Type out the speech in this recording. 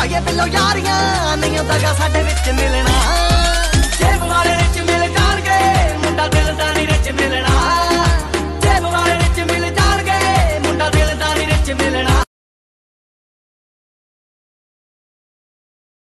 ਭਾਈਏ ਬਿੱਲੋ ਯਾਰੀਆਂ ਨਹੀਂ ਹੁੰਦਾਗਾ ਸਾਡੇ ਵਿੱਚ ਮਿਲਣਾ।